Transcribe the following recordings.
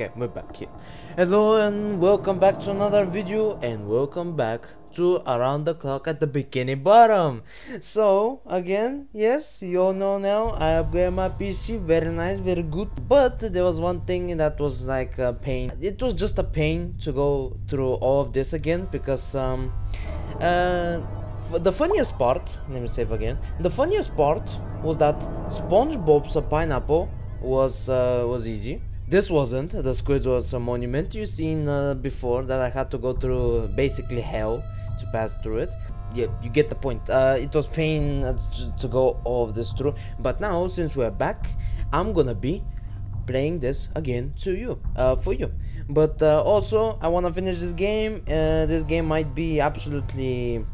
Okay, we're back here. Hello and welcome back to another video and welcome back to Around the Clock at the Bikini Bottom. So, again, yes, you all know now, I upgraded my PC, very nice, very good. But there was one thing that was like a pain. It was just a pain to go through all of this again because, um, uh, the funniest part, let me save again. The funniest part was that SpongeBob's pineapple was uh, was easy. This wasn't. The squid was a monument. You've seen uh, before that I had to go through basically hell to pass through it. Yeah, you get the point. Uh, it was pain uh, to- to go all of this through, but now since we're back, I'm gonna be playing this again to you uh, for you. But uh, also i want to finish this game. Uh, this game might be absolutely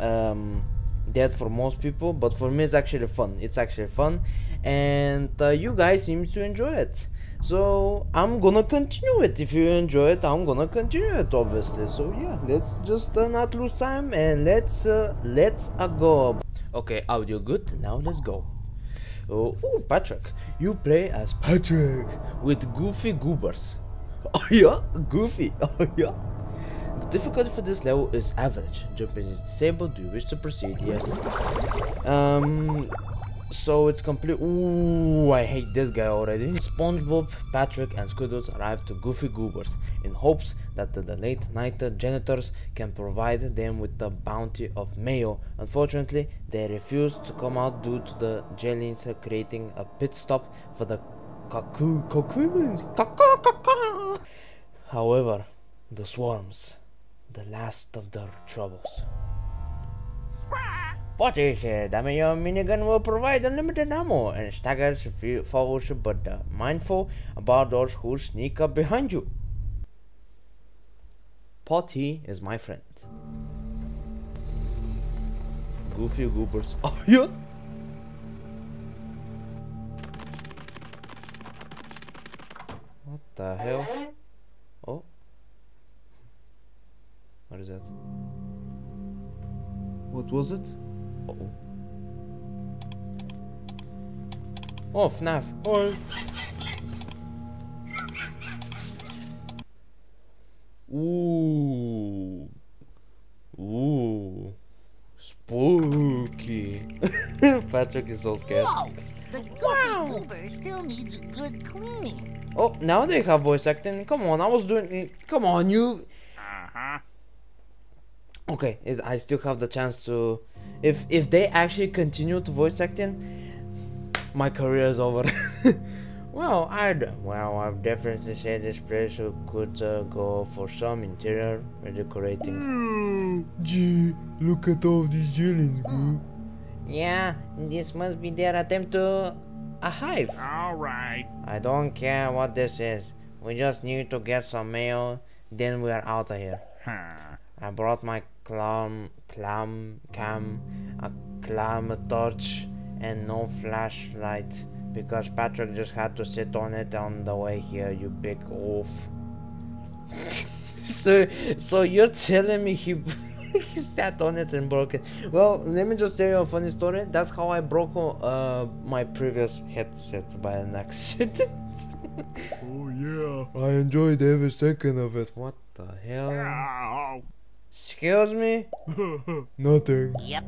um, dead for most people but for me it's actually fun. It's actually fun. And uh, you guys seem to enjoy it so i'm gonna continue it if you enjoy it i'm gonna continue it obviously so yeah let's just uh, not lose time and let's uh, let's go okay audio good now let's go Oh, oh, Patrick, you play as Patrick with Goofy Goobers. Oh yeah, Goofy. Oh yeah. The difficulty for this level is average. Jumping is disabled. Do you wish to proceed? Yes. Um. So it's complete. Ooh, I hate this guy already. SpongeBob, Patrick, and Squidward arrive to Goofy Goobers in hopes that the, late night janitors can provide them with the bounty of mayo. Unfortunately, they refuse to come out due to the jailings creating a pit stop for the cocoon. Cocoon. Caca, caca. However, the swarms, the last of their troubles. What is it? Mean, your minigun will provide unlimited ammo and staggers you falls, but uh, mindful about those who sneak up behind you. Potty is my friend. Goofy Goobers. Oh, yeah? What the hell? Oh. What is that? What was it? Uh-oh. Oh, FNAF. Oh. Ooh. Ooh. Spooky. Patrick is so scared. Whoa! The Goofy Goober still needs good cleaning. Oh, now they have voice acting. Come on, I was doing it. Come on, you. Uh-huh. Okay, it, I still have the chance to. If if they actually continue to voice acting, my career is over. well, I'd well, I've definitely said this place could uh, go for some interior redecorating. Gee, look at all these jailings, bro. Yeah, this must be their attempt to a hive. All right. I don't care what this is. We just need to get some mail, then we're out of here. Huh. I brought my clam, clam, cam, a clam torch, and no flashlight because Patrick just had to sit on it on the way here. You big wolf. so, so you're telling me he he sat on it and broke it? Well, let me just tell you a funny story. That's how I broke uh my previous headset by an accident. Oh yeah. I enjoyed every second of it. What the hell? Ow. Excuse me? Nothing. Yep.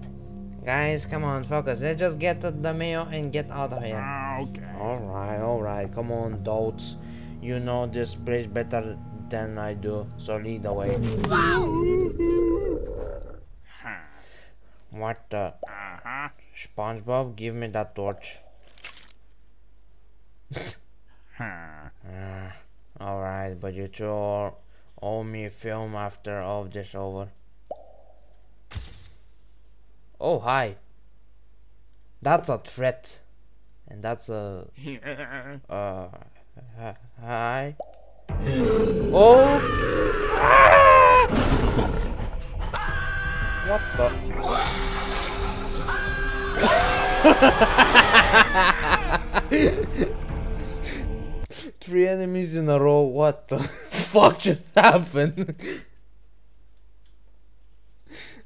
Guys, come on, focus. Let's just get the, the mail and get out of here. Okay. Alright, alright. Come on, doubts. You know this place better than I do, so lead the way. What the? Uh-huh. SpongeBob, give me that torch. Huh. Alright, but you two all owe me film after all of this over. Oh, hi. That's a threat. And that's a. Uh. hi- Hi. Oh. Ah! What the? Three enemies in a row. What the fuck just happened?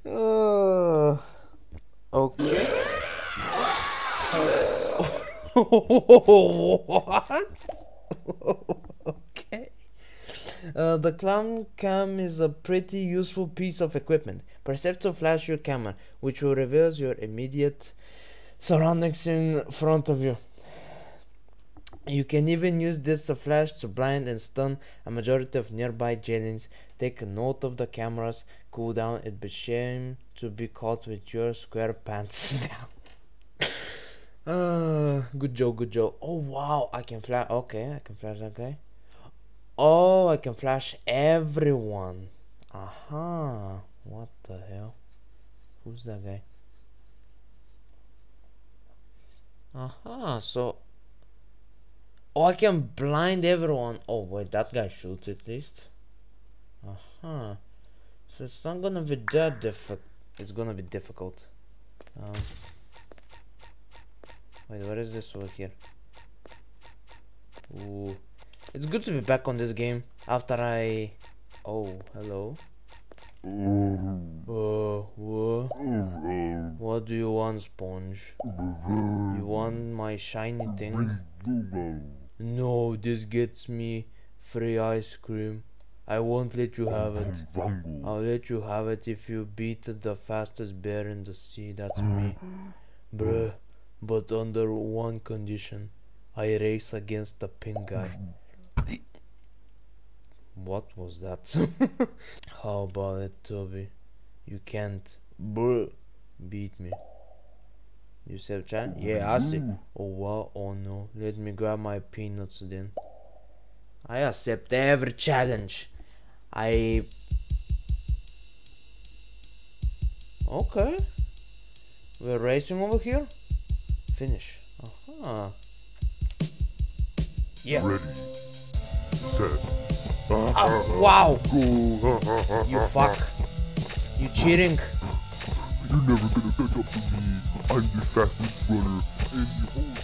uh, okay. what? okay. Uh, the clam cam is a pretty useful piece of equipment. To flash your camera, which will reveal your immediate surroundings in front of you. You can even use this flash to blind and stun a majority of nearby jailings. Take note of the camera's cooldown. It'd be shame to be caught with your square pants down. uh, good joke, good joke. Oh wow, I can flash. Okay, I can flash that guy. Oh, I can flash everyone. Aha. What the hell? Who's that guy? Aha, so. Oh, I can blind everyone. Oh, wait, that guy shoots at least. Uh-huh. So it's not gonna be that difficult. It's gonna be difficult. Um. Wait, what is this over here? Ooh. It's good to be back on this game after I. Oh, hello. Uh, what? What do you want, Sponge? You want my shiny thing? No, this gets me free ice cream. I won't let you have it. I'll let you have it if you beat the fastest bear in the sea. That's me. Mm. Bruh. But under one condition. I race against the pink guy. What was that? How about it, Toby? You can't bruh, beat me. You said chat? Yeah, I see. Oh wow, oh no. Let me grab my peanuts then. I accept every challenge. I Okay. We're racing over here? Finish. Aha. Uh -huh. Yeah. Ready, set, Ah, wow! go! You fuck. You cheating. You're never gonna catch up to me. I'm the fastest runner in the whole.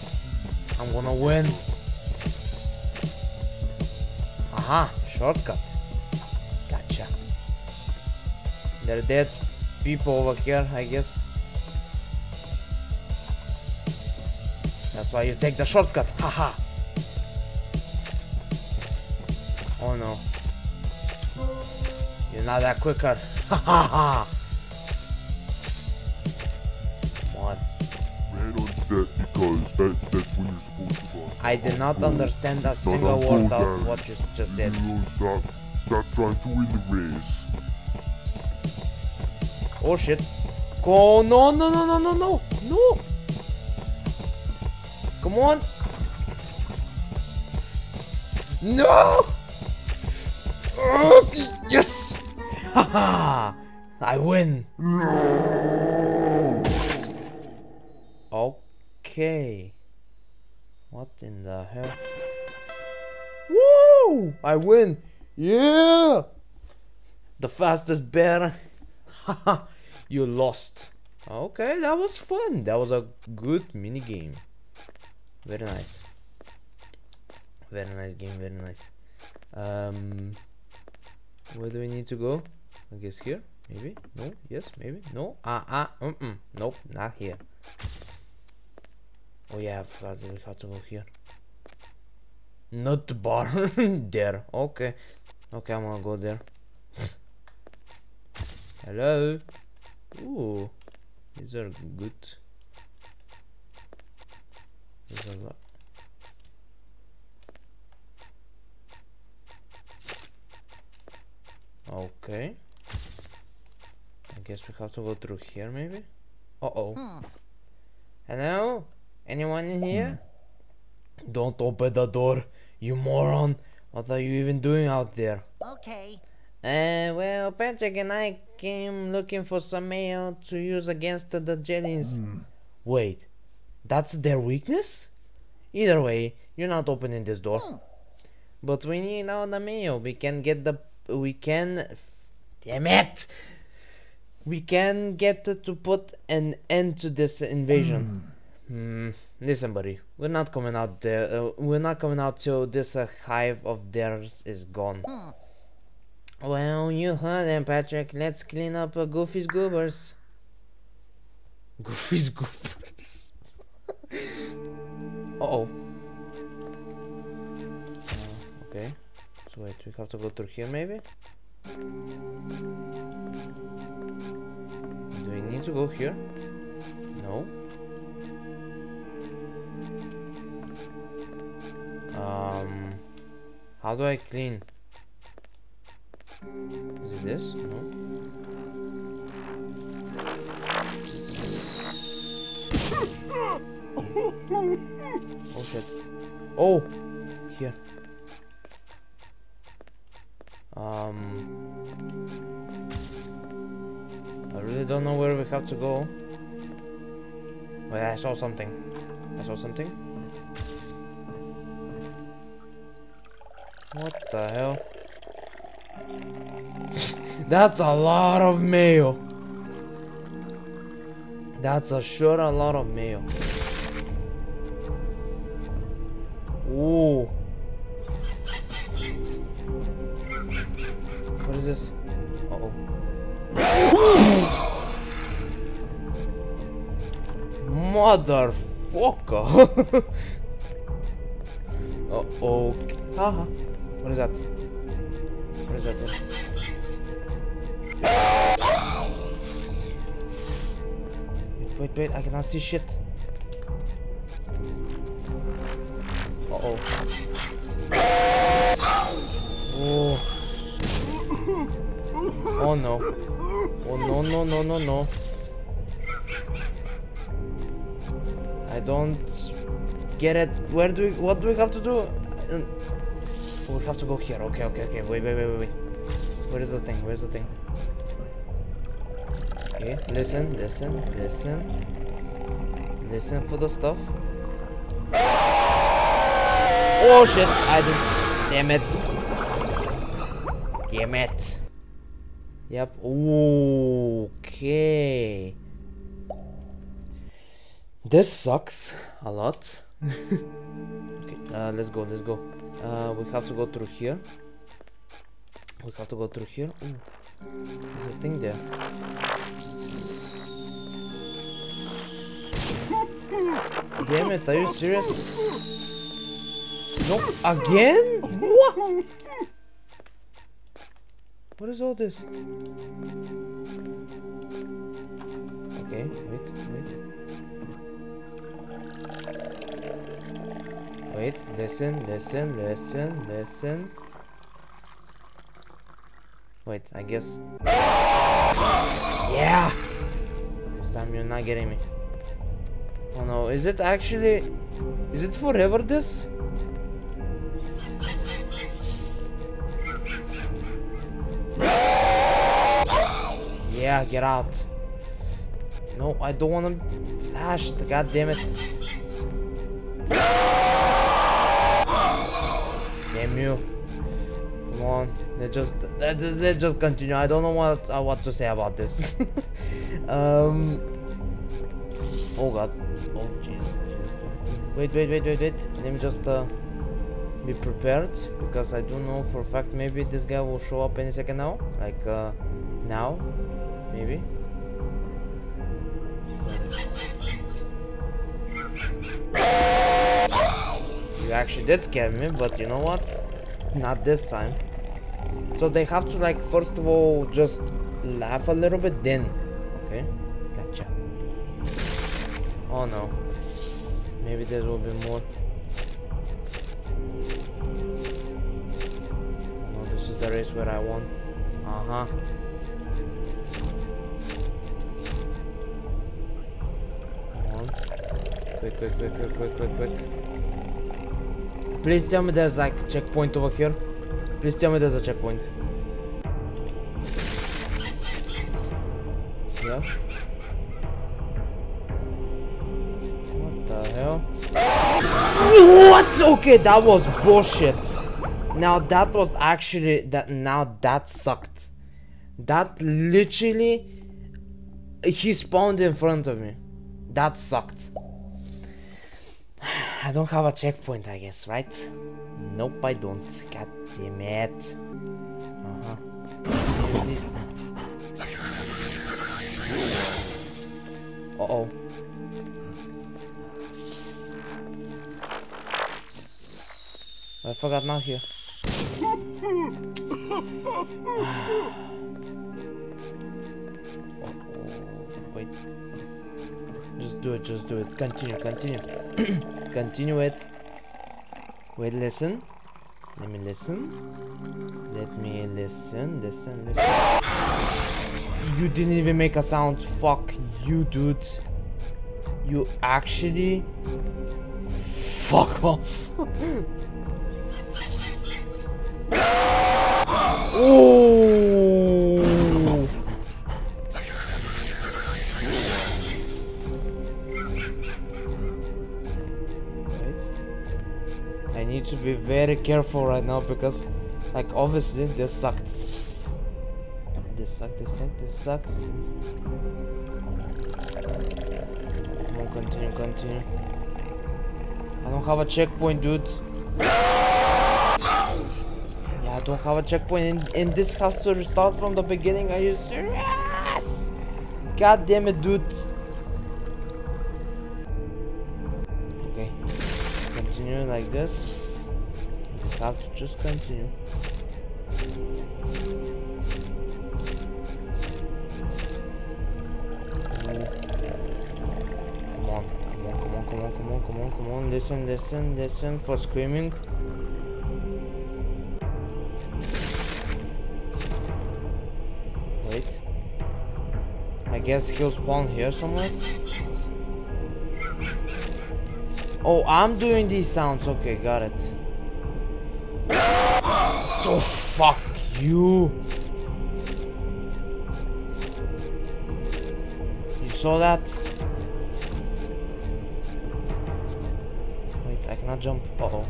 I'm gonna win. Aha, shortcut. Gotcha. There are dead people over here, I guess. That's why you take the shortcut. Haha. Oh no. You're not that quicker. Ha ha ha. Set because that, that's when you're supposed to run. I did not understand a single word of what you just said. You stop, stop trying to win the race. Oh shit. Go no no no no no no no Come on No Yes Haha I win Okay What in the hell Woo I win Yeah The fastest bear Haha, you lost. Okay, that was fun. That was a good mini game. Very nice. Very nice game, very nice. Um, where do we need to go? I guess here, maybe. No, yes, maybe. No, ah, ah, mm, -mm. nope, not here. Oh yeah, I we have to go here. Not the bar. there. Okay. Okay, I'm gonna go there. Hello. Ooh, these are good. These are Okay. I guess we have to go through here, maybe. Uh oh. Hmm. Hello? Anyone in here? Mm-hmm. Don't open the door, you moron. What are you even doing out there? Okay. Uh, well, Patrick and I came looking for some mail to use against the Jellings. Mm. Wait, that's their weakness? Either way, you're not opening this door. Hmm. But we need all the mail. We can get the. We can. Damn it! we can get to put an end to this invasion. Mm. Hmm. Listen, buddy. We're not coming out there. Uh, we're not coming out till this uh, hive of theirs is gone. Well, you heard him, Patrick. Let's clean up uh, Goofy's goobers. Goofy's goobers. uh oh. Okay. So wait, we have to go through here, maybe. Do we need to go here? No. Um, how do I clean? Is it this? No. Oh shit. Oh! Here. Um. I really don't know where we have to go. Wait, I saw something. I saw something. What the hell? That's a lot of mail. That's a sure a lot of mail. Ooh. What is this? Uh oh. Motherfucker. Uh oh. Haha. What is that? What is that? Wait, wait, wait, I cannot see shit. Uh oh. Oh. Oh no. Oh no, no, no, no, no. Don't get it. Where do we, what do we have to do? Uh, we have to go here. Okay, okay, okay. Wait, wait, wait, wait, wait. Where is the thing? Where's the thing? Okay, listen, listen, listen. Listen for the stuff. Oh shit, I didn't. Damn it. Damn it. Yep. Okay. This sucks a lot. okay, uh, let's go, let's go. Uh, we have to go through here. We have to go through here. Ooh. There's a thing there. Damn it, are you serious? Nope, again? What? What is all this? Okay, wait, wait. Wait, listen, listen, listen, listen. Wait, I guess. Yeah! This time you're not getting me. Oh no, is it actually. Is it forever this? Yeah, get out. No, I don't want to flash. God damn it. Damn you. Come on. Let's just let's, just continue. I don't know what uh, what to say about this. um. Oh god. Oh jeez. Wait, wait, wait, wait, wait. Let me just uh, be prepared because I don't know for a fact maybe this guy will show up any second now. Like uh, now, maybe. You actually did scare me, but you know what? Not this time. So they have to like first of all just laugh a little bit then. Okay? Gotcha. Oh no. Maybe there will be more. No, this is the race where I won. Uh-huh. Come on. Quick, quick, quick, quick, quick, quick, quick. Please tell me there's like checkpoint over here. Please tell me there's a checkpoint. Yeah. What the hell? What? Okay, that was bullshit. Now that was actually that. Now that sucked. That literally he spawned in front of me. That sucked. I don't have a checkpoint, I guess, right? Nope, I don't. God damn it. Uh huh. Uh oh. I forgot not here. Oh, wait. Just do it, just do it. Continue, continue. continue it. Wait, listen. Let me listen. Let me listen, listen, listen. You didn't even make a sound. Fuck you, dude. You actually. Fuck off. careful right now because, like, obviously this sucked. This sucked, this sucked, this sucks. Come on, continue, continue. I don't have a checkpoint, dude. Yeah, I don't have a checkpoint in, in this house to restart from the beginning. Are you serious? God damn it, dude. Okay. Continue like this. Have to just continue. Come on, come on, come on, come on, come on, come on, come on. Listen, listen, listen for screaming. Wait. I guess he'll spawn here somewhere. Oh, I'm doing these sounds. Okay, got it. Oh, fuck you. You saw that? Wait, I cannot jump. Uh oh.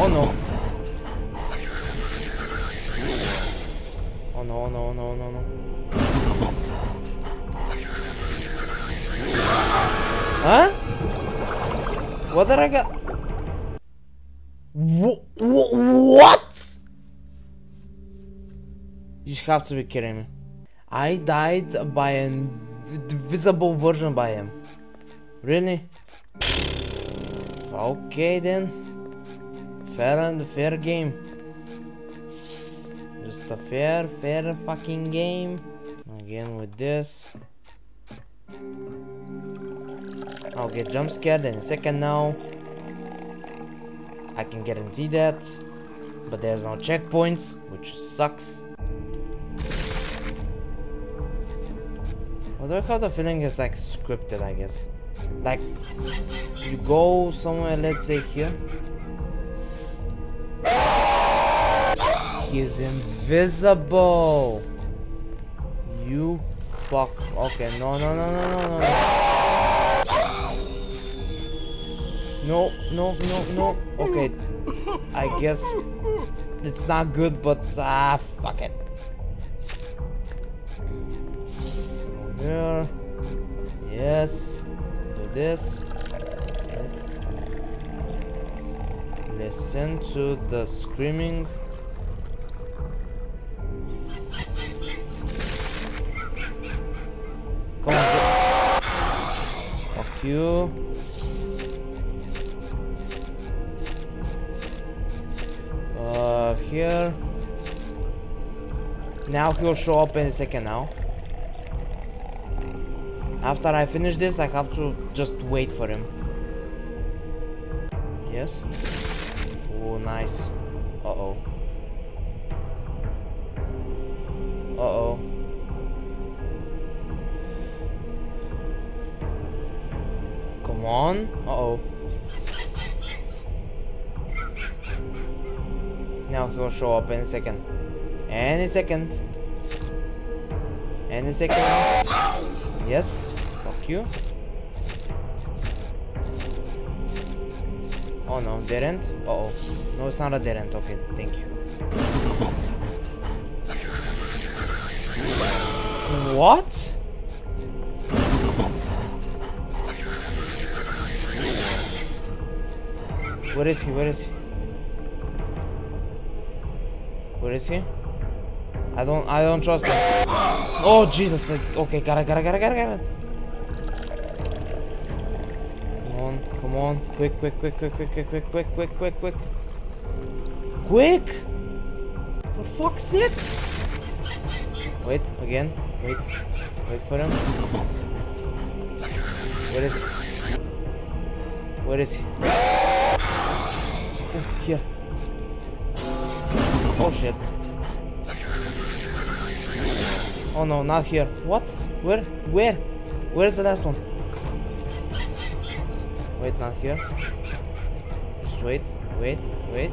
Oh no. Oh no, no, no, no, no. Huh? What did I get? Wh- wh- what? You have to be kidding me. I died by an visible version by him. Really? Okay then. Fair and fair game. Just a fair, fair fucking game. Again with this. I'll get jump scared in a second now. I can guarantee that. But there's no checkpoints, which sucks. Although I have the feeling it's like scripted, I guess. Like, you go somewhere, let's say here. He's invisible. You fuck. Okay, no, no, no, no, no, no. No, no, no, no. Okay, I guess it's not good, but ah, fuck it. Here. Yes. Do this. Listen to the screaming. Come on, Fuck you. Here. Now he'll show up in a second now. After I finish this, I have to just wait for him. Yes? Oh, nice. Uh-oh. He'll show up in a second. Any second. Any second. Yes. Fuck you. Oh no, end? Uh oh. No, it's not a end. Okay, thank you. What? Where is he? Where is he? Where is he? I don't I don't trust him. Oh Jesus! Okay, gotta gotta gotta gotta gotta. Come on, come on, quick, quick, quick, quick, quick, quick, quick, quick, quick, quick, quick, quick! For fuck's sake! Wait again. Wait, wait for him. Where is he? Where is he? Oh shit. Oh no, not here. What? Where? Where? Where's the last one? Wait, not here. Just wait, wait, wait.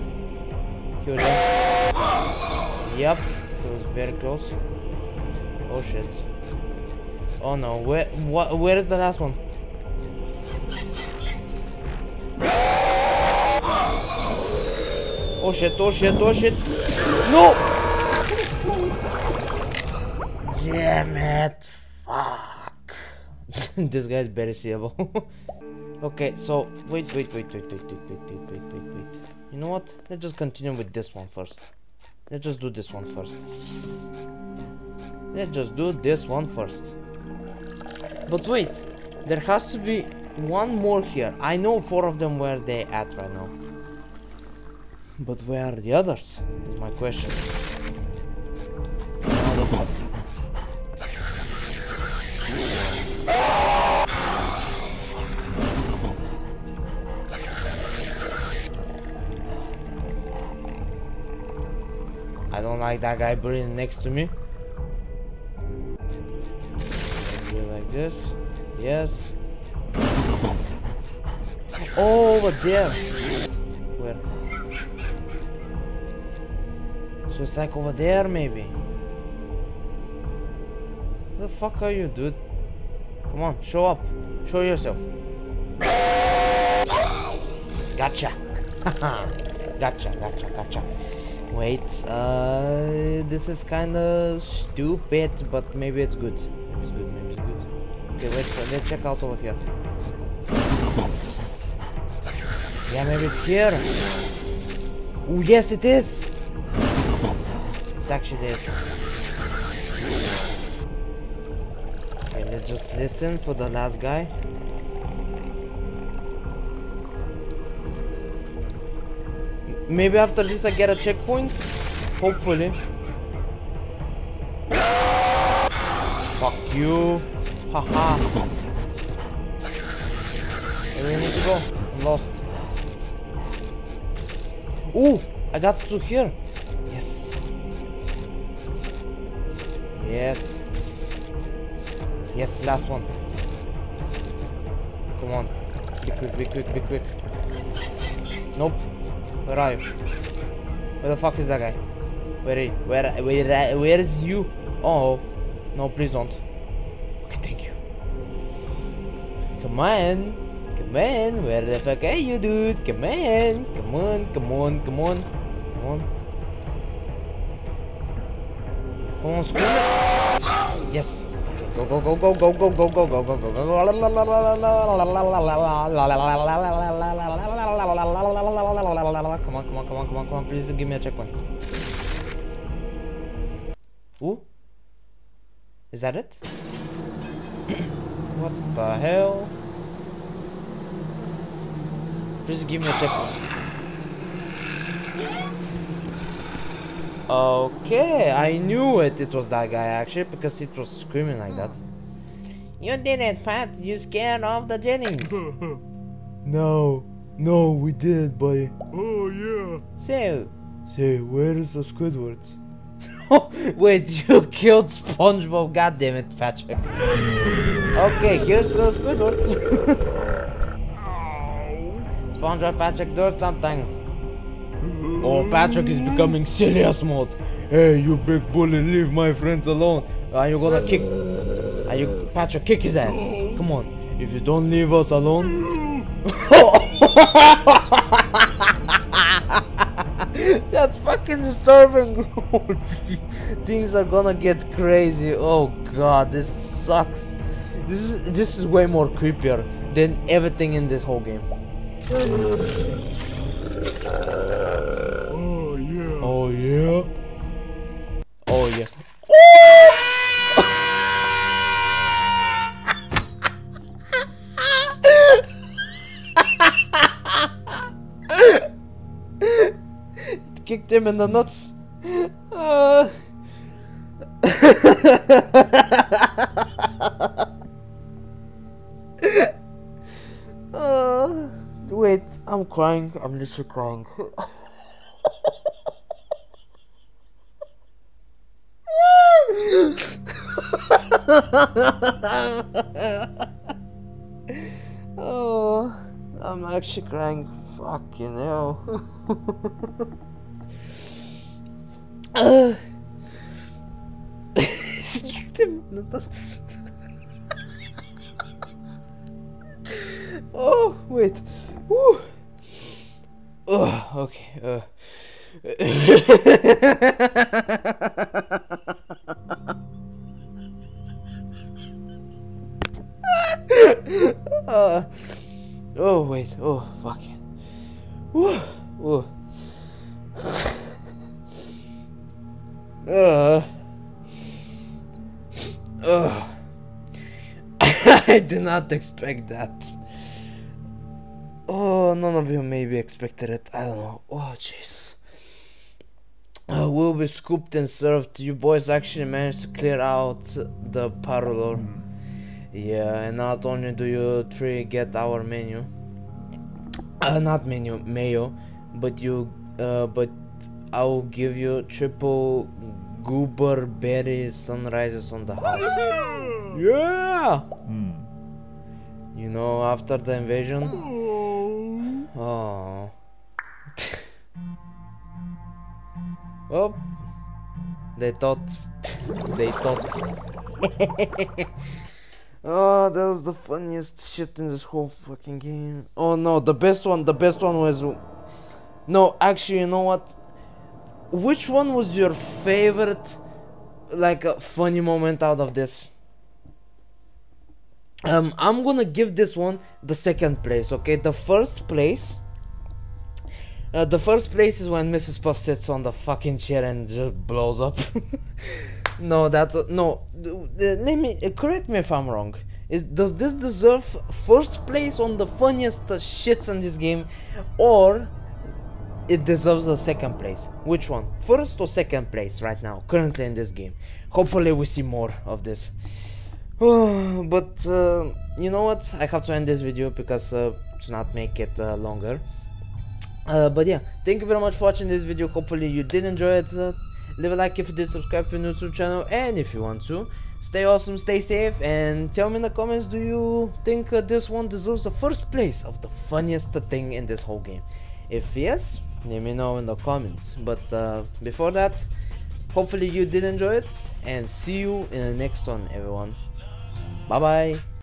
Here then. Yep, it was very close. Oh shit. Oh no, where what where is the last one? Oh shit, oh shit, oh shit. No! Damn it. Fuck. this guy's very seeable. okay, so wait, wait, wait, wait, wait, wait, wait, wait, wait, wait, wait. You know what? Let's just continue with this one first. Let's just do this one first. Let's just do this one first. But wait, there has to be one more here. I know four of them where they at right now. But where are the others? Is my question. I don't like that guy breathing next to me. Do it like this. Yes. Oh, over there. It's like over there, maybe. Who the fuck are you, dude? Come on, show up. Show yourself. Gotcha. gotcha, gotcha, gotcha. Wait, uh, this is kind of stupid, but maybe it's good. Maybe it's good, maybe it's good. Okay, wait, so let's check out over here. Yeah, maybe it's here. Oh, yes, it is. It actually is. Okay, let's just listen for the last guy. Maybe after this I get a checkpoint? Hopefully. Fuck you. Haha. Where need to go? I'm lost. Oh, I got to here. Yes. Yes. Yes, last one. Come on. Be quick, be quick, be quick. Nope. Where are you? Where the fuck is that guy? Where are you? Where, where, where is you? Oh. No, please don't. Okay, thank you. Come on. Come on. Where the fuck are you, dude? Come on. Come on, come on, come on. Come on. Come on, screw. Yes. Go, go, go, go, go, go, go, go, go, go, go, go. Go. Come on, come on, come on, come on, come on. Please give me a checkpoint. Ooh. Is that it? what the hell? Please give me a checkpoint. Okay, I knew it. It was that guy actually because it was screaming like that. You did it, Pat. You scared off the Jennings. no, no, we did it, buddy. Oh yeah. So, so where is the Squidwards? Wait, you killed SpongeBob. God damn it, Patrick. okay, here's the Squidwards. SpongeBob, Patrick, do something. Oh, Patrick is becoming serious mode. Hey, you big bully, leave my friends alone. Are you gonna kick? Are you Patrick? Kick his ass. Come on. If you don't leave us alone. That's fucking disturbing. Oh, Things are gonna get crazy. Oh god, this sucks. This is this is way more creepier than everything in this whole game. Oh yeah. Oh yeah. Oh it kicked him in the nuts. Uh. Uh, wait, I'm crying. I'm literally crying. oh, I'm actually crying. Fucking hell. uh, oh, wait. Oh, okay. Uh, not expect that. Oh, none of you maybe expected it. I don't know. Oh, Jesus. Uh, will be scooped and served. You boys actually managed to clear out the parlor. Yeah, and not only do you three get our menu, uh, not menu, mayo, but you, uh, but I'll give you triple goober berry sunrises on the house. Yeah! You know, after the invasion. Oh. oh. They thought. they thought. oh, that was the funniest shit in this whole fucking game. Oh no, the best one, the best one was. No, actually, you know what? Which one was your favorite, like, a funny moment out of this? Um i'm gonna give this one the second place okay? The first place uh, the first place is when mrs puff sits on the fucking chair and just blows up. No that no uh, let me uh, correct me if i'm wrong. Is does this deserve first place on the funniest shits in this game or it deserves a second place? Which one? First or second place right now currently in this game? Hopefully we see more of this but uh, you know what? I have to end this video because uh, to not make it uh, longer. Uh, but yeah thank you very much for watching this video. Hopefully you did enjoy it. Uh, leave a like if you did subscribe to the youtube channel and if you want to stay awesome stay safe and tell me in the comments do you think uh, this one deserves the first place of the funniest thing in this whole game? If yes let me know in the comments. But before that hopefully you did enjoy it and see you in the next one everyone 拜拜。